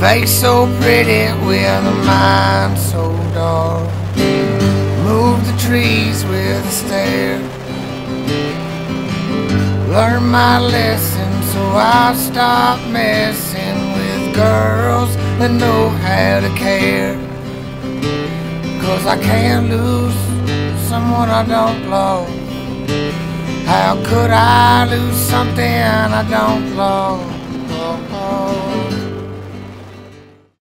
face so pretty with a mind so dark. Move the trees with a stare. Learn my lesson so I stop messing with girls that know how to care. Cause I can't lose someone I don't love. How could I lose something I don't love?